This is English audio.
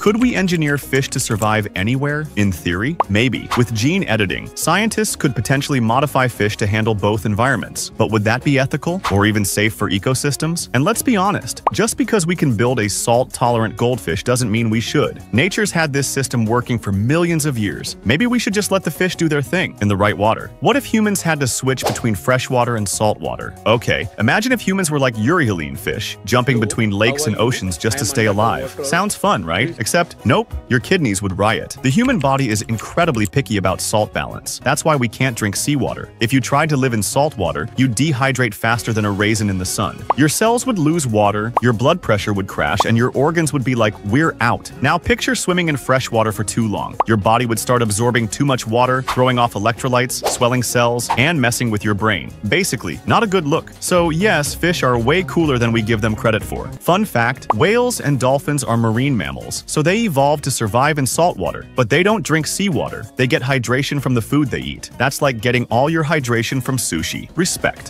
Could we engineer fish to survive anywhere? In theory, maybe. With gene editing, scientists could potentially modify fish to handle both environments. But would that be ethical? Or even safe for ecosystems? And let's be honest, just because we can build a salt-tolerant goldfish doesn't mean we should. Nature's had this system working for millions of years. Maybe we should just let the fish do their thing in the right water. What if humans had to switch between freshwater and saltwater? Okay, imagine if humans were like euryhaline fish, jumping between lakes and oceans just to stay alive. Sounds fun, right? Except, nope, your kidneys would riot. The human body is incredibly picky about salt balance. That's why we can't drink seawater. If you tried to live in salt water, you'd dehydrate faster than a raisin in the sun. Your cells would lose water, your blood pressure would crash, and your organs would be like, we're out. Now picture swimming in fresh water for too long. Your body would start absorbing too much water, throwing off electrolytes, swelling cells, and messing with your brain. Basically, not a good look. So yes, fish are way cooler than we give them credit for. Fun fact, whales and dolphins are marine mammals, so they evolved to survive in saltwater, but they don't drink seawater. They get hydration from the food they eat. That's like getting all your hydration from sushi. Respect.